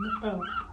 Oh.